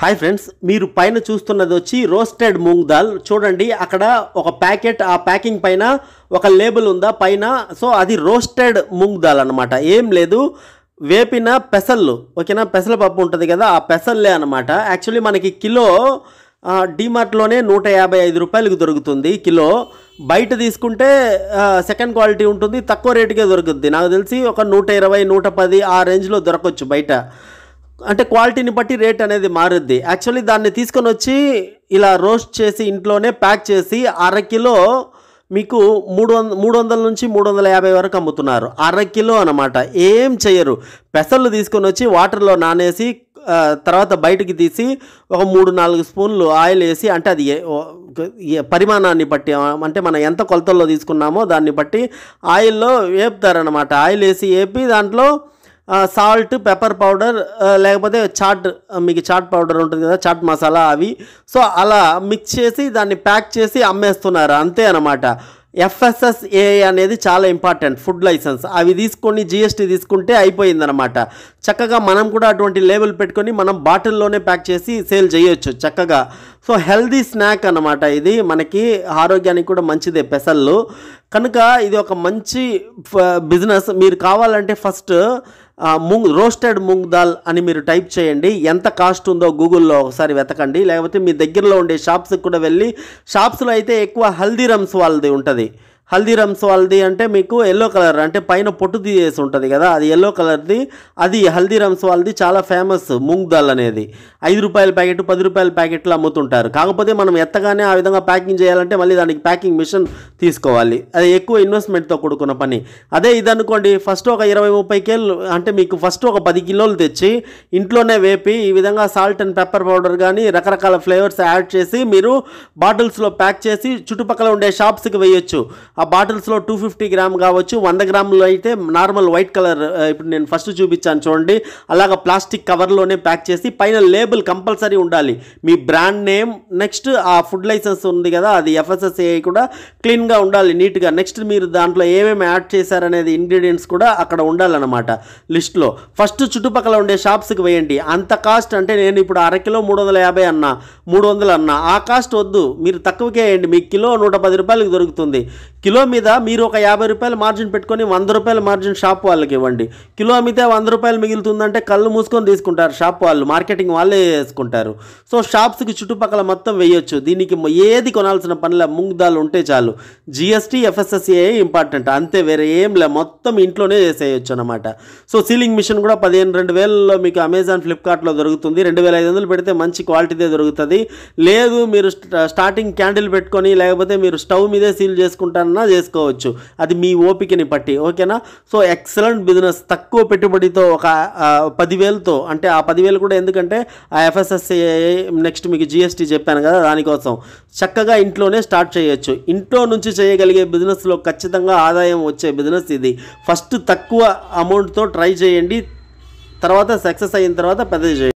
Hi friends మీరు పైన చూస్తున్నది వచ్చి రోస్టెడ్ మూంగ్ దాల్. చూడండి అక్కడ ఒక ప్యాకెట్ ఆ ప్యాకింగ్ పైన ఒక లేబుల్ ఉందా? పైన సో అది రోస్టెడ్ మూంగ్ దాల్ అనమాట ఏం లేదు వేపిన పెసళ్ళు ఓకేనా? పెసల పప్పు ఉంటుంది కదా ఆ పెసల్లే అనమాట యాక్చువల్లీ మనకి కిలో డీమార్ట్లోనే నూట యాభై ఐదు రూపాయలకు దొరుకుతుంది కిలో. బయట తీసుకుంటే సెకండ్ క్వాలిటీ ఉంటుంది తక్కువ రేటుకే దొరుకుతుంది నాకు తెలిసి ఒక నూట ఇరవై నూట పది ఆ రేంజ్లో దొరకవచ్చు బయట. అంటే క్వాలిటీని బట్టి రేట్ అనేది మారుద్ది. యాక్చువల్లీ దాన్ని తీసుకొని వచ్చి ఇలా రోస్ట్ చేసి ఇంట్లోనే ప్యాక్ చేసి అరకిలో మీకు మూడు వంద మూడు వందల నుంచి మూడు వందల యాభై వరకు అమ్ముతున్నారు. అర కిలో అనమాట ఏం చేయరు. పెసలు తీసుకొని వచ్చి వాటర్లో నానేసి తర్వాత బయటికి తీసి ఒక మూడు నాలుగు స్పూన్లు ఆయిల్ వేసి అంటే అది పరిమాణాన్ని బట్టి అంటే మనం ఎంత కొలతల్లో తీసుకున్నామో దాన్ని బట్టి ఆయిల్లో వేపుతారనమాట ఆయిల్ వేసి వేపి దాంట్లో సాల్ట్ పెప్పర్ పౌడర్ లేకపోతే చాట్ మీకు చాట్ పౌడర్ ఉంటుంది కదా చాట్ మసాలా అవి. సో అలా మిక్స్ చేసి దాన్ని ప్యాక్ చేసి అమ్మేస్తున్నారు. అంతే అనమాట ఎఫ్ఎస్ఎస్ఏ అనేది చాలా ఇంపార్టెంట్ ఫుడ్ లైసెన్స్. అవి తీసుకొని జిఎస్టీ తీసుకుంటే అయిపోయిందనమాట చక్కగా మనం కూడా అటువంటి లేబుల్ పెట్టుకొని మనం బాటిల్లోనే ప్యాక్ చేసి సేల్ చేయొచ్చు చక్కగా. సో హెల్దీ స్నాక్ అన్నమాట ఇది. మనకి ఆరోగ్యానికి కూడా మంచిదే పెసళ్ళు. కనుక ఇది ఒక మంచి బిజినెస్. మీరు కావాలంటే ఫస్ట్ ముంగ్ రోస్టెడ్ ముంగ్ దాల్ అని మీరు టైప్ చేయండి. ఎంత కాస్ట్ ఉందో గూగుల్లో ఒకసారి వెతకండి. లేకపోతే మీ దగ్గరలో ఉండే షాప్స్కి కూడా వెళ్ళి షాప్స్లో అయితే ఎక్కువ హల్దీరమ్స్ వాళ్ళది ఉంటుంది. ఉన్నది హల్దీరామ్స్ వాళ్ళది అంటే మీకు ఎల్లో కలర్ అంటే పైన పొట్టు తీసేసి ఉంటుంది కదా అది ఎల్లో కలర్ది అది హల్దీరామ్స్ వాళ్ళది చాలా ఫేమస్ మూంగ్ దాల్ అనేది. ఐదు రూపాయల ప్యాకెట్ పది రూపాయల ప్యాకెట్లు అమ్ముతుంటారు. కాకపోతే మనం ఎత్తగానే ఆ విధంగా ప్యాకింగ్ చేయాలంటే మళ్ళీ దానికి ప్యాకింగ్ మిషన్ తీసుకోవాలి. అది ఎక్కువ ఇన్వెస్ట్మెంట్తో కూడుకున్న పని. అదే ఇది అనుకోండి ఫస్ట్ ఒక ఇరవై ముప్పై కేలు అంటే మీకు ఫస్ట్ ఒక పది కిలోలు తెచ్చి ఇంట్లోనే వేపి ఈ విధంగా సాల్ట్ అండ్ పెప్పర్ పౌడర్ కానీ రకరకాల ఫ్లేవర్స్ యాడ్ చేసి మీరు బాటిల్స్లో ప్యాక్ చేసి చుట్టుపక్కల ఉండే షాప్స్కి వేయొచ్చు. ఆ బాటిల్స్లో టూ ఫిఫ్టీ గ్రామ్ కావచ్చు వంద గ్రాములు అయితే నార్మల్ వైట్ కలర్ ఇప్పుడు నేను ఫస్ట్ చూపించాను చూడండి. అలాగ ప్లాస్టిక్ కవర్లోనే ప్యాక్ చేసి పైన లేబుల్ కంపల్సరీ ఉండాలి. మీ బ్రాండ్ నేమ్ నెక్స్ట్ ఆ ఫుడ్ లైసెన్స్ ఉంది కదా అది ఎఫ్ఎస్ఎస్ఏ కూడా క్లీన్గా ఉండాలి నీట్గా. నెక్స్ట్ మీరు దాంట్లో ఏమేమి యాడ్ చేశారనేది ఇంగ్రీడియంట్స్ కూడా అక్కడ ఉండాలన్నమాట లిస్ట్లో. ఫస్ట్ చుట్టుపక్కల ఉండే షాప్స్కి వేయండి. అంత కాస్ట్ అంటే నేను ఇప్పుడు అరకిలో మూడు వందల యాభై అన్నా మూడు వందలు అన్నా. ఆ కాస్ట్ వద్దు మీరు తక్కువకే వేయండి. మీకు కిలో నూట పది రూపాయలకు దొరుకుతుంది. కిలో మీద మీరు ఒక యాభై రూపాయలు మార్జిన్ పెట్టుకొని వంద రూపాయల మార్జిన్ షాప్ వాళ్ళకి ఇవ్వండి. కిలో అమ్మితే వంద రూపాయలు మిగులుతుందంటే కళ్ళు మూసుకొని తీసుకుంటారు షాప్ వాళ్ళు. మార్కెటింగ్ వాళ్ళే వేసుకుంటారు సో షాప్స్కి చుట్టుపక్కల మొత్తం వేయొచ్చు. దీనికి ఏది కొనాల్సిన పనిలే మూంగ్ దాల్ ఉంటే చాలు. జిఎస్టీ ఎఫ్ఎస్ఎస్ఏ ఇంపార్టెంట్ అంతే వేరే ఏం లే. మొత్తం ఇంట్లోనే చేసేయచ్చు అనమాట సో సీలింగ్ మిషన్ కూడా పదిహేను రెండు వేలలో మీకు అమెజాన్ ఫ్లిప్కార్ట్లో దొరుకుతుంది. రెండు వేల ఐదు వందలు పెడితే మంచి క్వాలిటీదే దొరుకుతుంది. లేదు మీరు స్టార్టింగ్ క్యాండిల్ పెట్టుకొని లేకపోతే మీరు స్టవ్ మీదే సీల్ చేసుకుంటారన్నా చేసుకోవచ్చు. అది మీ ఓపికని బట్టి ఓకేనా? So excellent business. తక్కువ పెట్టుబడితో ఒక పదివేలతో అంటే ఆ పదివేలు కూడా ఎందుకంటే ఆ ఎఫ్ఎస్ఎస్ఏ నెక్స్ట్ మీకు జిఎస్టీ చెప్పాను కదా దానికోసం. చక్కగా ఇంట్లోనే స్టార్ట్ చేయొచ్చు. ఇంట్లో నుంచి చేయగలిగే బిజినెస్లో ఖచ్చితంగా ఆదాయం వచ్చే బిజినెస్ ఇది. ఫస్ట్ తక్కువ అమౌంట్తో ట్రై చేయండి. తర్వాత సక్సెస్ అయిన తర్వాత పెద్దది చేయండి.